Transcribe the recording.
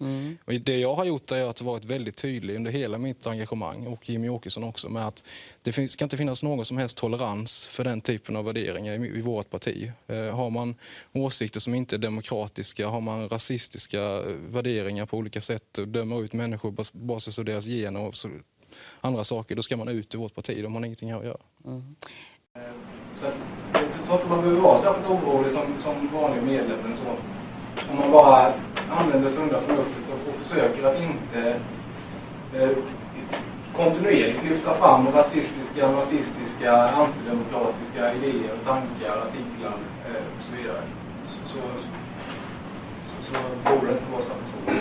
Mm. Och det jag har gjort är att varit väldigt tydlig under hela mitt engagemang och Jimmy Åkesson också med att det finns, ska inte finnas någon som helst tolerans för den typen av värderingar i, i vårt parti. Eh, har man åsikter som inte är demokratiska, har man rasistiska eh, värderingar på olika sätt och dömer ut människor på basis av deras gener och så, andra saker, då ska man ut ur vårt parti. De har ingenting här att göra. Mm. Så jag tror inte man behöver vara särskilt orolig som, som vanlig medlem. Så. Om man bara använder sunda förnuftet och, och försöker att inte eh, kontinuerligt lyfta fram rasistiska, nazistiska, antidemokratiska idéer, tankar, artiklar eh, och så vidare. Så, så, så, så borde det inte vara så.